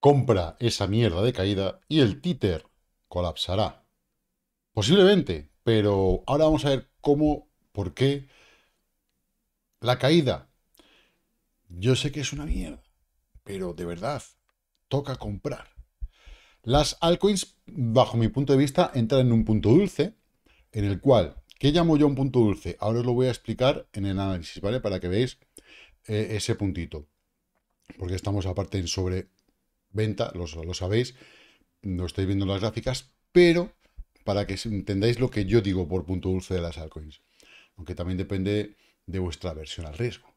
compra esa mierda de caída y el títer colapsará. Posiblemente, pero ahora vamos a ver cómo, por qué. La caída. Yo sé que es una mierda, pero de verdad, toca comprar. Las altcoins, bajo mi punto de vista, entran en un punto dulce, en el cual, ¿qué llamo yo un punto dulce? Ahora os lo voy a explicar en el análisis, ¿vale? Para que veáis eh, ese puntito. Porque estamos aparte en sobreventa, lo, sabéis, lo estáis viendo en las gráficas, pero para que entendáis lo que yo digo por punto dulce de las altcoins. Aunque también depende de vuestra versión al riesgo.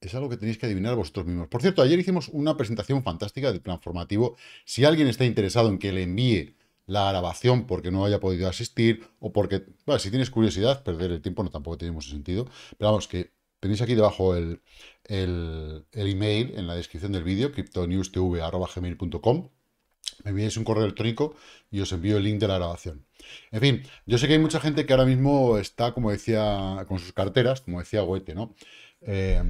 Es algo que tenéis que adivinar vosotros mismos. Por cierto, ayer hicimos una presentación fantástica del plan formativo. Si alguien está interesado en que le envíe la grabación porque no haya podido asistir o porque, bueno, si tienes curiosidad, perder el tiempo no tampoco tiene mucho sentido. Pero vamos, que tenéis aquí debajo el, el, email en la descripción del vídeo, cryptonewstv.gmail.com me enviáis un correo electrónico y os envío el link de la grabación. En fin, yo sé que hay mucha gente que ahora mismo está, como decía, con sus carteras, como decía Goethe, ¿no? Eh,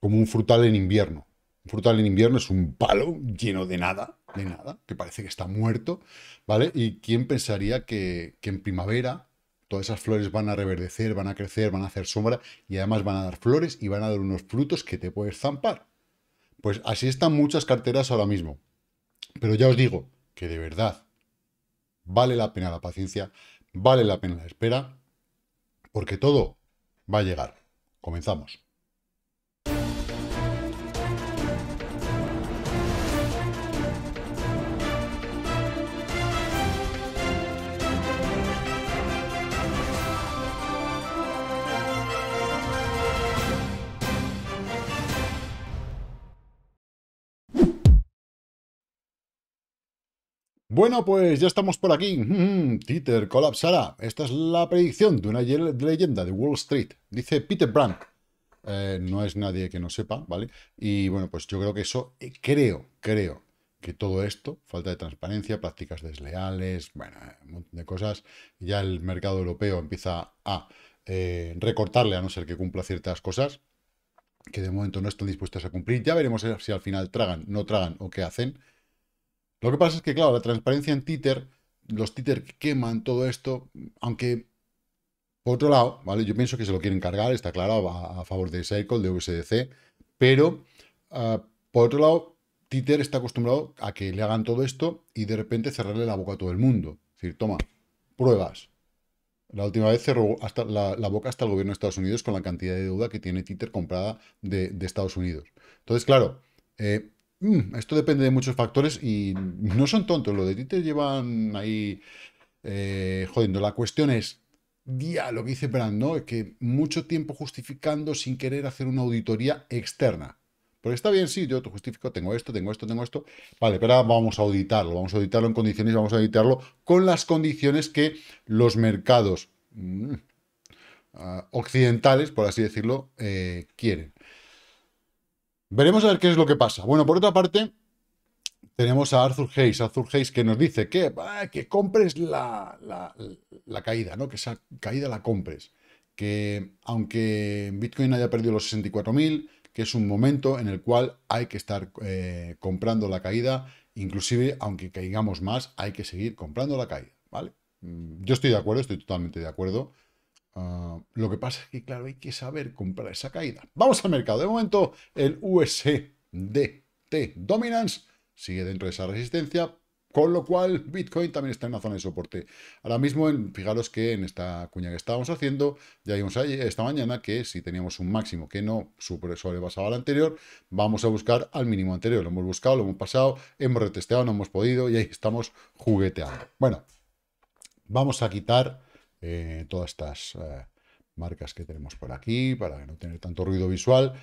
como un frutal en invierno. Un frutal en invierno es un palo lleno de nada, de nada, que parece que está muerto, ¿vale? Y quién pensaría que, que en primavera todas esas flores van a reverdecer, van a crecer, van a hacer sombra y además van a dar flores y van a dar unos frutos que te puedes zampar. Pues así están muchas carteras ahora mismo. Pero ya os digo que de verdad vale la pena la paciencia, vale la pena la espera, porque todo va a llegar. Comenzamos. Bueno, pues ya estamos por aquí. Twitter colapsará. Esta es la predicción de una leyenda de Wall Street. Dice Peter Brandt. Eh, no es nadie que no sepa, ¿vale? Y bueno, pues yo creo que eso, eh, creo, creo que todo esto, falta de transparencia, prácticas desleales, bueno, un montón de cosas, ya el mercado europeo empieza a eh, recortarle a no ser que cumpla ciertas cosas que de momento no están dispuestas a cumplir. Ya veremos si al final tragan, no tragan o qué hacen. Lo que pasa es que, claro, la transparencia en Twitter, los Twitter queman todo esto, aunque, por otro lado, ¿vale? Yo pienso que se lo quieren cargar, está claro, a, favor de Circle, de USDC, pero, ah, por otro lado, Twitter está acostumbrado a que le hagan todo esto y de repente cerrarle la boca a todo el mundo. Es decir, toma, pruebas. La última vez cerró hasta la, boca hasta el gobierno de Estados Unidos con la cantidad de deuda que tiene Twitter comprada de, Estados Unidos. Entonces, claro, eh, Mm, esto depende de muchos factores y no son tontos. Lo de ti te llevan ahí eh, jodiendo. La cuestión es, ya lo que dice Brand, ¿no? Que mucho tiempo justificando sin querer hacer una auditoría externa. Porque está bien, sí, yo te justifico, tengo esto, tengo esto, tengo esto. Vale, pero ahora vamos a auditarlo, vamos a auditarlo en condiciones, vamos a auditarlo con las condiciones que los mercados mm, ah, occidentales, por así decirlo, eh, quieren. Veremos a ver qué es lo que pasa. Bueno, por otra parte, tenemos a Arthur Hayes, Arthur Hayes que nos dice que, que compres la, caída, ¿no? Que esa caída la compres. Que aunque Bitcoin haya perdido los 64.000, que es un momento en el cual hay que estar eh, comprando la caída, inclusive aunque caigamos más, hay que seguir comprando la caída, ¿vale? Mm, yo estoy de acuerdo, estoy totalmente de acuerdo. Ah, lo que pasa es que, claro, hay que saber comprar esa caída. Vamos al mercado. De momento, el USDT Dominance sigue dentro de esa resistencia, con lo cual Bitcoin también está en la zona de soporte. Ahora mismo, fijaros que en esta cuña que estábamos haciendo, ya vimos esta mañana que si teníamos un máximo que no sobrepasaba al anterior, vamos a buscar al mínimo anterior. Lo hemos buscado, lo hemos pasado, hemos retesteado, no hemos podido y ahí estamos jugueteando. Bueno, vamos a quitar eh, todas estas eh, marcas que tenemos por aquí para no tener tanto ruido visual.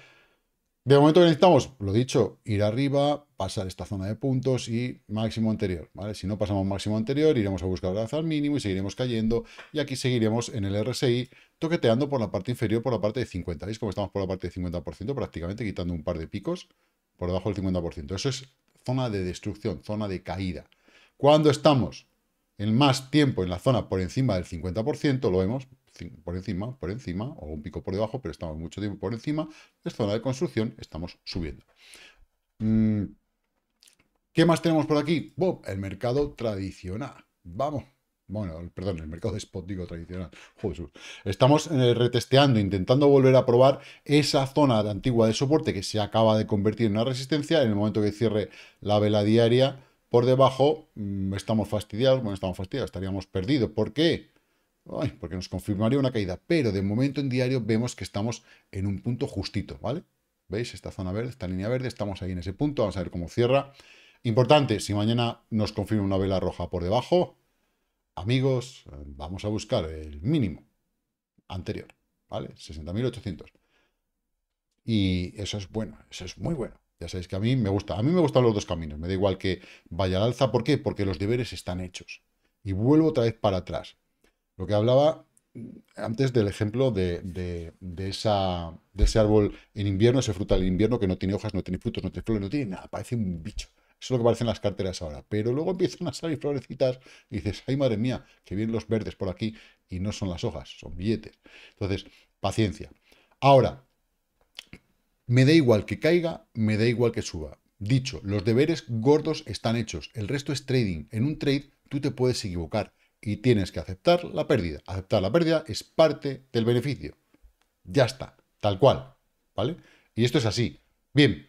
De momento necesitamos, lo dicho, ir arriba, pasar esta zona de puntos y máximo anterior, ¿vale? Si no pasamos máximo anterior, iremos a buscar el al mínimo y seguiremos cayendo. Y aquí seguiremos en el RSI toqueteando por la parte inferior, por la parte de 50. ¿Veis cómo estamos por la parte de 50%? Prácticamente quitando un par de picos por debajo del 50%. Eso es zona de destrucción, zona de caída. Cuando estamos en más tiempo en la zona por encima del 50%, lo vemos, por encima, por encima, o un pico por debajo, pero estamos mucho tiempo por encima, es zona de construcción, estamos subiendo. Mm, ¿Qué más tenemos por aquí? Bob, el mercado tradicional. Vamos. Bueno, perdón, el mercado de spot digo tradicional. Joder, estamos eh, retesteando, intentando volver a probar esa zona antigua de soporte que se acaba de convertir en una resistencia. En el momento que cierre la vela diaria por debajo, mm, estamos fastidiados. Bueno, estamos fastidiados, estaríamos perdidos. ¿Por qué? porque nos confirmaría una caída. Pero de momento en diario vemos que estamos en un punto justito, ¿vale? ¿Veis? Esta zona verde, esta línea verde, estamos ahí en ese punto. Vamos a ver cómo cierra. Importante, si mañana nos confirma una vela roja por debajo, amigos, vamos a buscar el mínimo anterior, ¿vale? 60.800. Y eso es bueno, eso es muy bueno. Ya sabéis que a mí me gusta, a mí me gustan los dos caminos, me da igual que vaya al alza, ¿por qué? Porque los deberes están hechos. Y vuelvo otra vez para atrás. Lo que hablaba antes del ejemplo de, esa, de ese árbol en invierno, ese fruta del invierno que no tiene hojas, no tiene frutos, no tiene flores, no tiene nada, parece un bicho. Eso es lo que parecen las carteras ahora. Pero luego empiezan a salir florecitas y dices, ay madre mía, que vienen los verdes por aquí y no son las hojas, son billetes. Entonces, paciencia. Ahora, me da igual que caiga, me da igual que suba. Dicho, los deberes gordos están hechos, el resto es trading. En un trade tú te puedes equivocar y tienes que aceptar la pérdida. Aceptar la pérdida es parte del beneficio. Ya está, tal cual, ¿vale? Y esto es así. Bien,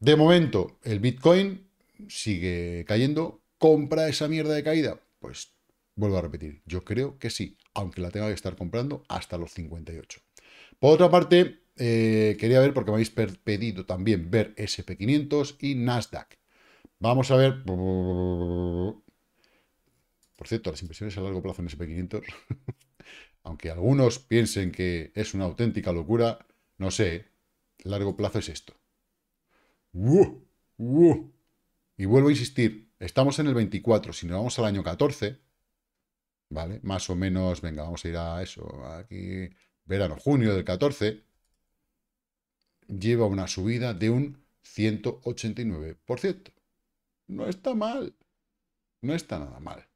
de momento el Bitcoin sigue cayendo. ¿Compra esa mierda de caída? Pues vuelvo a repetir, yo creo que sí, aunque la tenga que estar comprando hasta los 58. Por otra parte, eh, quería ver, porque me habéis pedido también ver SP500 y Nasdaq. Vamos a ver... Por cierto, las inversiones a largo plazo en SP500, aunque algunos piensen que es una auténtica locura, no sé, largo plazo es esto. Y vuelvo a insistir, estamos en el 24, si nos vamos al año 14, ¿vale? Más o menos, venga, vamos a ir a eso, aquí, verano, junio del 14, lleva una subida de un 189%. No está mal, no está nada mal.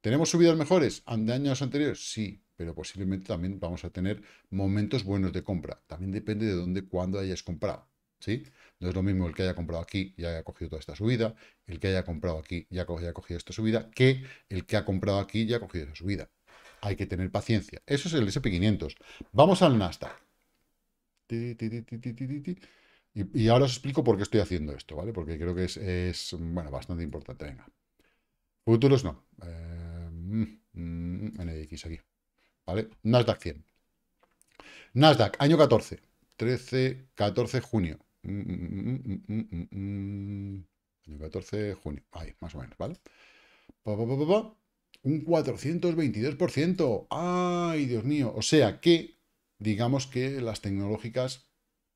¿Tenemos subidas mejores de años anteriores? Sí, pero posiblemente también vamos a tener momentos buenos de compra. También depende de dónde, cuándo hayas comprado. ¿sí? No es lo mismo el que haya comprado aquí y haya cogido toda esta subida, el que haya comprado aquí y haya cogido esta subida, que el que ha comprado aquí y ha cogido esa subida. Hay que tener paciencia. Eso es el SP500. Vamos al Nasdaq. Y, ahora os explico por qué estoy haciendo esto, ¿vale? Porque creo que es, bueno, bastante importante. Venga. Futuros no. Eh, mm, NX aquí. ¿Vale? Nasdaq 100. Nasdaq, año 14. 13, 14 junio. Mm, mm, año 14 junio. Ahí, más o menos, ¿vale? un 422%. ¡Ay, Dios mío! O sea que, digamos que las tecnológicas,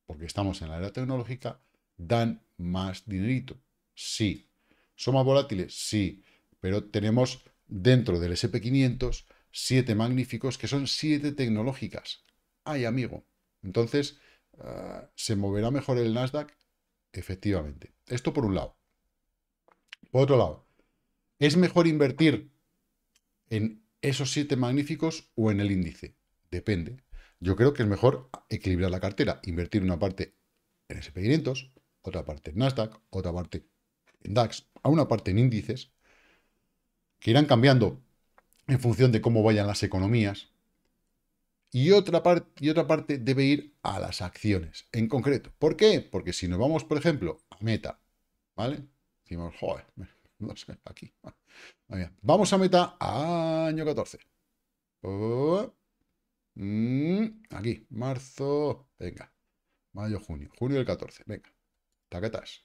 porque estamos en la era tecnológica, dan más dinerito. Sí. ¿Son más volátiles? Sí pero tenemos dentro del SP500 siete magníficos que son siete tecnológicas. ¡Ay, amigo! Entonces, ah, ¿se moverá mejor el Nasdaq? Efectivamente. Esto por un lado. Por otro lado, ¿es mejor invertir en esos siete magníficos o en el índice? Depende. Yo creo que es mejor equilibrar la cartera, invertir una parte en SP500, otra parte en Nasdaq, otra parte en DAX, a una parte en índices, que irán cambiando en función de cómo vayan las economías. Y otra, parte, y otra parte debe ir a las acciones en concreto. ¿Por qué? Porque si nos vamos, por ejemplo, a Meta, ¿vale? Decimos, joder, no sé, aquí. Vamos a Meta año 14. Mm, aquí, marzo, venga. Mayo, junio. Junio del 14, venga. Taquetas.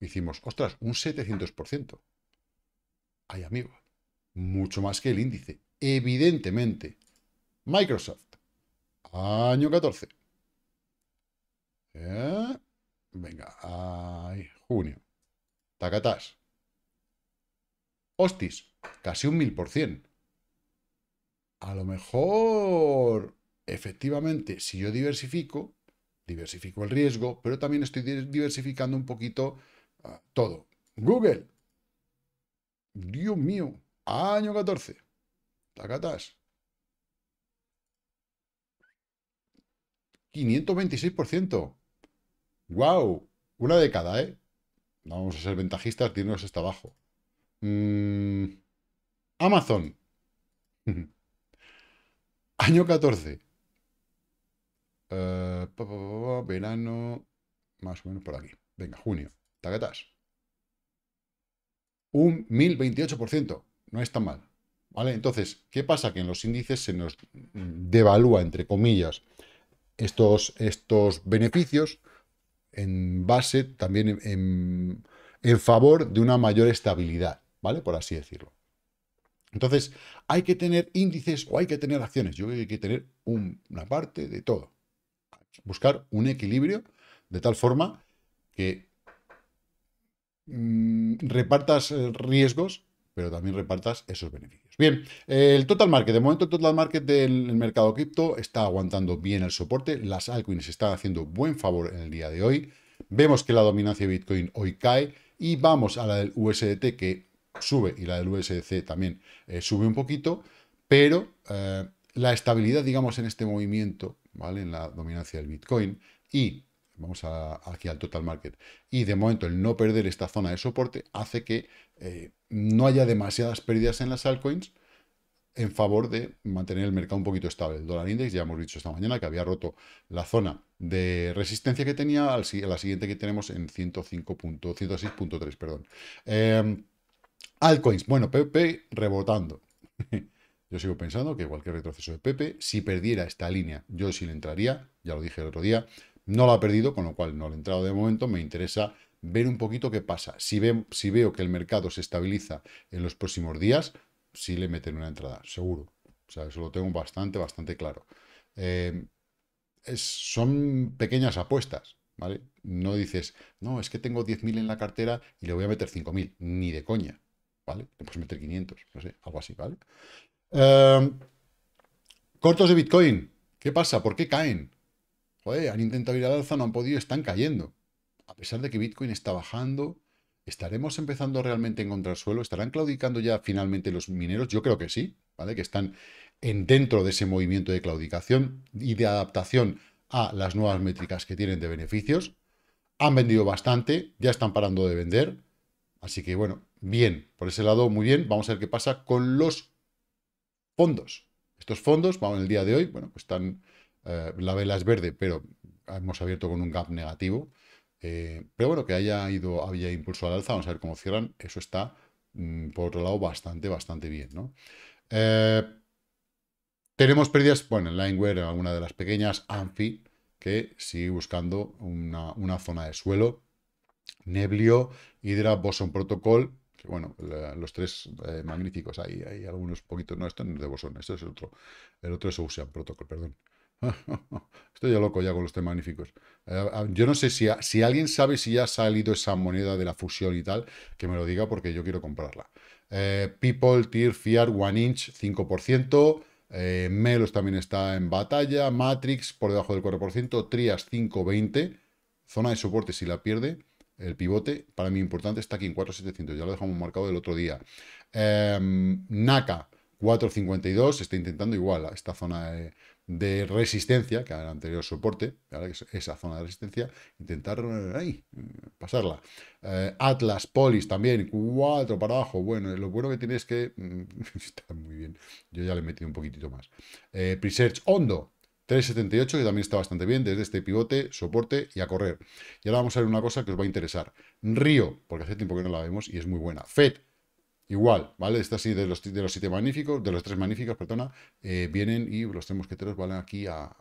Hicimos, ostras, un 700%. Ay, amigo, mucho más que el índice. Evidentemente. Microsoft, año 14. Eh, venga, ay, junio. Tacatas. Hostis, casi un mil por cien. A lo mejor, efectivamente, si yo diversifico, diversifico el riesgo, pero también estoy diversificando un poquito ah, todo. Google, Dios mío, año 14. Tacatas. 526%. ¡Wow! Una de cada, ¿eh? Vamos a ser ventajistas, dinos hasta abajo. Mm, Amazon. Año 14. Eh, verano. Más o menos por aquí. Venga, junio. Taquetas. Un 1028%. No es tan mal. ¿Vale? Entonces, ¿qué pasa? Que en los índices se nos devalúa, entre comillas, estos, estos beneficios en base también en, en favor de una mayor estabilidad, ¿vale? Por así decirlo. Entonces, hay que tener índices o hay que tener acciones. Yo creo que hay que tener una parte de todo. Buscar un equilibrio de tal forma que mm, repartas eh, riesgos, pero también repartas esos beneficios. Bien, el total market. De momento, el total market del mercado cripto está aguantando bien el soporte. Las altcoins están haciendo buen favor en el día de hoy. Vemos que la dominancia de Bitcoin hoy cae y vamos a la del USDT que sube y la del USDC también eh, sube un poquito, pero eh, la estabilidad, digamos, en este movimiento, ¿vale? En la dominancia del Bitcoin y vamos aquí al total market, y de momento el no perder esta zona de soporte hace que eh, no haya demasiadas pérdidas en las altcoins en favor de mantener el mercado un poquito estable. El dólar index, ya hemos dicho esta mañana que había roto la zona de resistencia que tenía, a la siguiente que tenemos en 106.3, perdón. Em, altcoins, bueno, PP rebotando. Yo sigo pensando que cualquier retroceso de Pepe, si perdiera esta línea, yo sí le entraría, ya lo dije el otro día, no lo ha perdido, con lo cual no le he entrado de momento, me interesa ver un poquito qué pasa. Si, veo que el mercado se estabiliza en los próximos días, sí le meten una entrada, seguro. O sea, eso lo tengo bastante, bastante claro. Eh, son pequeñas apuestas, ¿vale? No dices, no, es que tengo 10.000 en la cartera y le voy a meter 5.000, ni de coña, ¿vale? Le puedes meter 500, no sé, algo así, ¿vale? Eh, cortos de Bitcoin, ¿qué pasa? ¿Por qué caen? Joder, han intentado ir al alza, no han podido, están cayendo. A pesar de que Bitcoin está bajando, ¿Estaremos empezando realmente a encontrar suelo? ¿Estarán claudicando ya finalmente los mineros? Yo creo que sí, ¿vale? Que están en dentro de ese movimiento de claudicación y de adaptación a las nuevas métricas que tienen de beneficios. Han vendido bastante, ya están parando de vender. Así que bueno, bien, por ese lado muy bien. Vamos a ver qué pasa con los fondos. Estos fondos, vamos, en el día de hoy, bueno, pues están, eh, la vela es verde, pero hemos abierto con un gap negativo. Eh, pero bueno, que haya ido, había impulso al alza, vamos a ver cómo cierran, eso está, mm, por otro lado, bastante, bastante bien, ¿no? Eh, tenemos pérdidas, bueno, en Lineware, alguna de las pequeñas, Anfi, que sigue buscando una, zona de suelo, Neblio, Hydra, Boson Protocol, bueno, los tres eh, magníficos, hay, hay algunos poquitos, no, esto no es de Boson, esto es otro, el otro es Ocean Protocol, perdón. Estoy ya loco ya con los temas magníficos. Eh, yo no sé si, si alguien sabe si ya ha salido esa moneda de la fusión y tal, que me lo diga porque yo quiero comprarla. Eh, People, Tier, Fiat, One Inch, 5%. Eh, Melos también está en batalla. Matrix por debajo del 4%. Trias 5.20. Zona de soporte si la pierde. El pivote, para mí importante, está aquí en 4.700. Ya lo dejamos marcado el otro día. Naka 4.52. Está intentando igual esta zona de resistencia, que era el anterior soporte, esa zona de resistencia, intentar ahí, pasarla. Eh, Atlas, Polis también, 4 para abajo. Bueno, lo bueno que tiene es que mm, está muy bien. Yo ya le he metido un poquitito más. Eh, Presearch Hondo, 3.78, que también está bastante bien, desde este pivote, soporte y a correr. Y ahora vamos a ver una cosa que os va a interesar. Río, porque hace tiempo que no la vemos y es muy buena. FED, Igual, ¿vale? Esta sí de los, de los siete magníficos, de los tres magníficos, perdona, eh, vienen y los tres mosqueteros valen aquí a,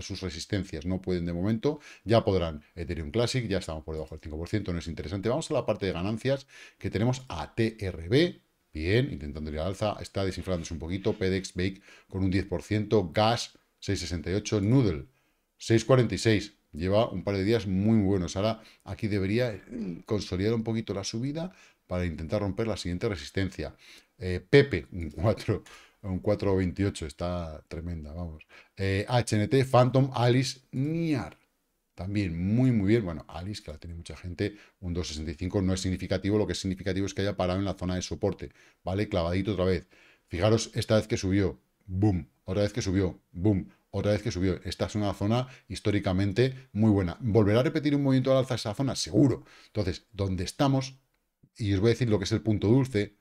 sus resistencias. No pueden de momento, ya podrán. Ethereum Classic, ya estamos por debajo del 5%, no es interesante. Vamos a la parte de ganancias que tenemos a TRB, bien, intentando ir al alza, está desinflándose un poquito. PEDEX Bake con un 10%, Gas 6,68, Noodle 6,46. Lleva un par de días muy buenos. Ahora aquí debería consolidar un poquito la subida para intentar romper la siguiente resistencia. Eh, Pepe, un 4, un 4.28, está tremenda, vamos. HNT, eh, Phantom, Alice, Niar. También muy, muy bien. Bueno, Alice, que la tiene mucha gente, un 2.65 no es significativo. Lo que es significativo es que haya parado en la zona de soporte. ¿Vale? Clavadito otra vez. Fijaros, esta vez que subió, boom. Otra vez que subió, boom. otra vez que subió. Esta es una zona históricamente muy buena. ¿Volverá a repetir un movimiento al alza esa zona? Seguro. Entonces, donde estamos, y os voy a decir lo que es el punto dulce,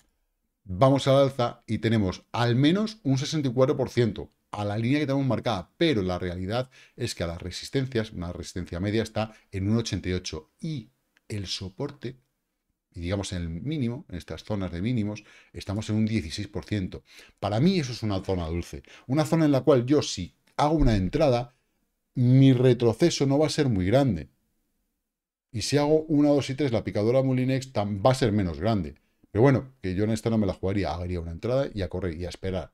vamos al alza y tenemos al menos un 64% a la línea que tenemos marcada, pero la realidad es que a las resistencias, una resistencia media está en un 88 y el soporte, y digamos en el mínimo, en estas zonas de mínimos, estamos en un 16%. Para mí eso es una zona dulce, una zona en la cual yo si hago una entrada, mi retroceso no va a ser muy grande. Y si hago 1, 2 y 3, la picadora Mulinex va a ser menos grande. Pero bueno, que yo en esta no me la jugaría, haría una entrada y a correr y a esperar.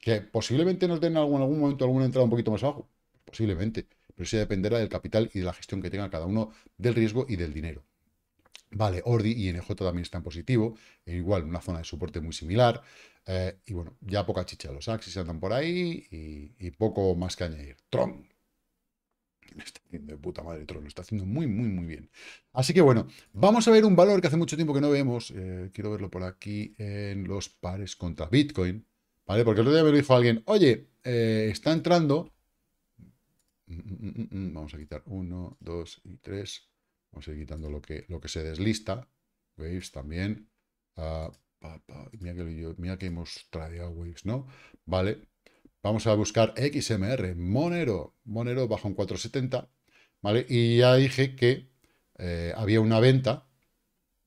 Que posiblemente nos den en algún, algún momento alguna entrada un poquito más abajo. Posiblemente. Pero eso dependerá del capital y de la gestión que tenga cada uno del riesgo y del dinero. Vale, Ordi y NJ también están positivo, e igual una zona de soporte muy similar. Eh, y bueno, ya poca chicha. Los Axis andan por ahí y, poco más que añadir. Tron. está haciendo de puta madre Tron, lo está haciendo muy, muy, muy bien. Así que bueno, vamos a ver un valor que hace mucho tiempo que no vemos. Eh, quiero verlo por aquí en los pares contra Bitcoin. ¿Vale? Porque el otro día me dijo alguien, oye, eh, está entrando. Mm, mm, mm, vamos a quitar uno, dos y tres. Vamos a ir quitando lo que, lo que se deslista. Waves también. Uh, mira, que, hemos traído Waves, ¿no? Vale. Vamos a buscar XMR. Monero. Monero bajo un 470. ¿Vale? Y ya dije que eh, había una venta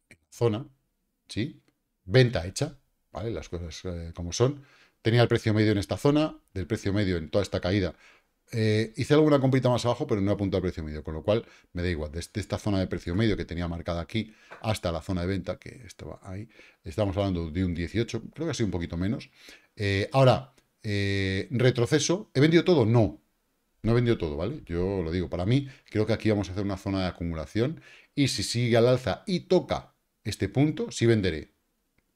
en zona. ¿Sí? Venta hecha. ¿Vale? Las cosas eh, como son. Tenía el precio medio en esta zona. Del precio medio en toda esta caída eh, hice alguna comprita más abajo, pero no apuntado al precio medio, con lo cual me da igual. Desde esta zona de precio medio que tenía marcada aquí hasta la zona de venta, que estaba ahí, estamos hablando de un 18, creo que ha sido un poquito menos. Eh, ahora, eh, retroceso, ¿he vendido todo? No, no he vendido todo, ¿vale? Yo lo digo, para mí, creo que aquí vamos a hacer una zona de acumulación y si sigue al alza y toca este punto, sí venderé.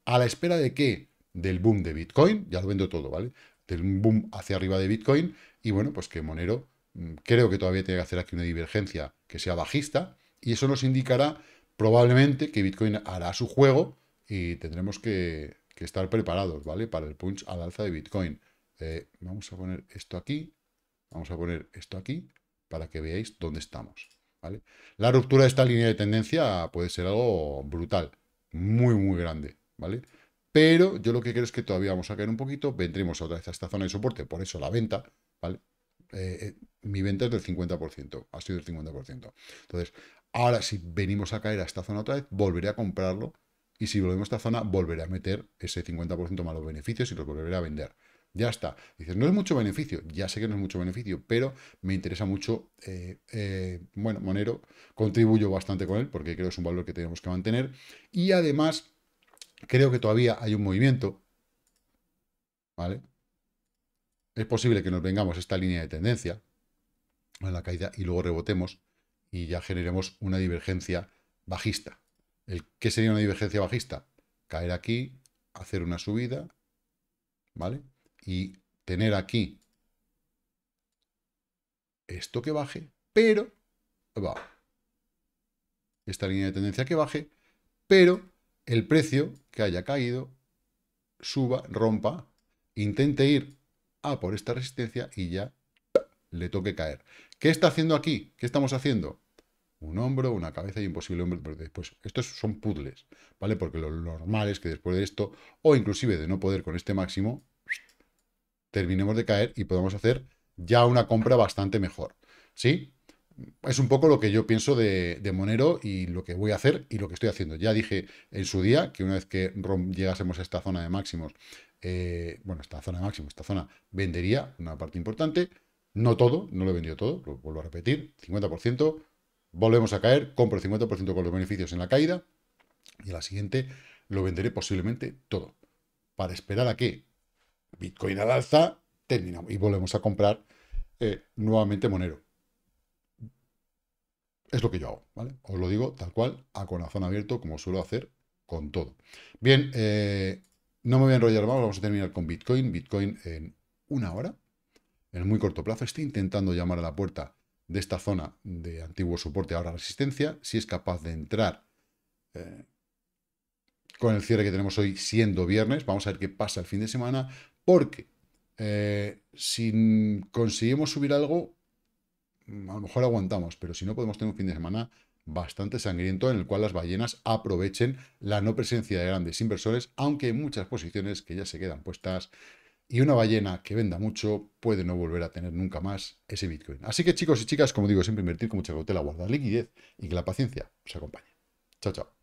A la espera de que del boom de Bitcoin, ya lo vendo todo, ¿vale? Del boom hacia arriba de Bitcoin, y bueno, pues que Monero mm, creo que todavía tiene que hacer aquí una divergencia que sea bajista y eso nos indicará probablemente que Bitcoin hará su juego y tendremos que, estar preparados, ¿vale? Para el punch al alza de Bitcoin. Eh, vamos a poner esto aquí, vamos a poner esto aquí para que veáis dónde estamos, ¿vale? La ruptura de esta línea de tendencia puede ser algo brutal, muy, muy grande, ¿vale? Pero yo lo que creo es que todavía vamos a caer un poquito, vendremos otra vez a esta zona de soporte, por eso la venta, ¿vale? Eh, eh, mi venta es del 50%, ha sido del 50%. Entonces, ahora si venimos a caer a esta zona otra vez, volveré a comprarlo y si volvemos a esta zona, volveré a meter ese 50% más los beneficios y los volveré a vender. Ya está. Dices, no es mucho beneficio. Ya sé que no es mucho beneficio, pero me interesa mucho. Eh, bueno, Monero, contribuyo bastante con él porque creo que es un valor que tenemos que mantener. Y además, creo que todavía hay un movimiento. ¿Vale? Es posible que nos vengamos esta línea de tendencia en la caída y luego rebotemos y ya generemos una divergencia bajista. El, ¿Qué sería una divergencia bajista? Caer aquí, hacer una subida, ¿vale? Y tener aquí esto que baje, pero va. Esta línea de tendencia que baje, pero el precio que haya caído suba, rompa, intente ir a por esta resistencia y ya le toque caer. ¿Qué está haciendo aquí? ¿Qué estamos haciendo? Un hombro, una cabeza y un posible hombro. Pero después, estos son puzzles, ¿vale? Porque lo normal es que después de esto, o inclusive de no poder con este máximo, terminemos de caer y podamos hacer ya una compra bastante mejor. ¿Sí? Es un poco lo que yo pienso de, Monero y lo que voy a hacer y lo que estoy haciendo. Ya dije en su día que una vez que llegásemos a esta zona de máximos eh, bueno, esta zona máxima, esta zona vendería una parte importante, no todo, no lo he vendido todo, lo vuelvo a repetir, 50%, volvemos a caer, compro el 50% con los beneficios en la caída, y a la siguiente lo venderé posiblemente todo, para esperar a que Bitcoin al alza, terminamos, y volvemos a comprar eh, nuevamente Monero. Es lo que yo hago, ¿vale? Os lo digo tal cual, a corazón abierto, como suelo hacer con todo. Bien, eh, no me voy a enrollar más, vamos a terminar con Bitcoin. Bitcoin en una hora, en muy corto plazo. Estoy intentando llamar a la puerta de esta zona de antiguo soporte, ahora resistencia. Si es capaz de entrar eh, con el cierre que tenemos hoy siendo viernes, vamos a ver qué pasa el fin de semana, porque Eh, si conseguimos subir algo, a lo mejor aguantamos, pero si no podemos tener un fin de semana bastante sangriento en el cual las ballenas aprovechen la no presencia de grandes inversores, aunque hay muchas posiciones que ya se quedan puestas y una ballena que venda mucho puede no volver a tener nunca más ese Bitcoin. Así que chicos y chicas, como digo, siempre invertir con mucha cautela, guardar liquidez y que la paciencia os acompañe. Chao, chao.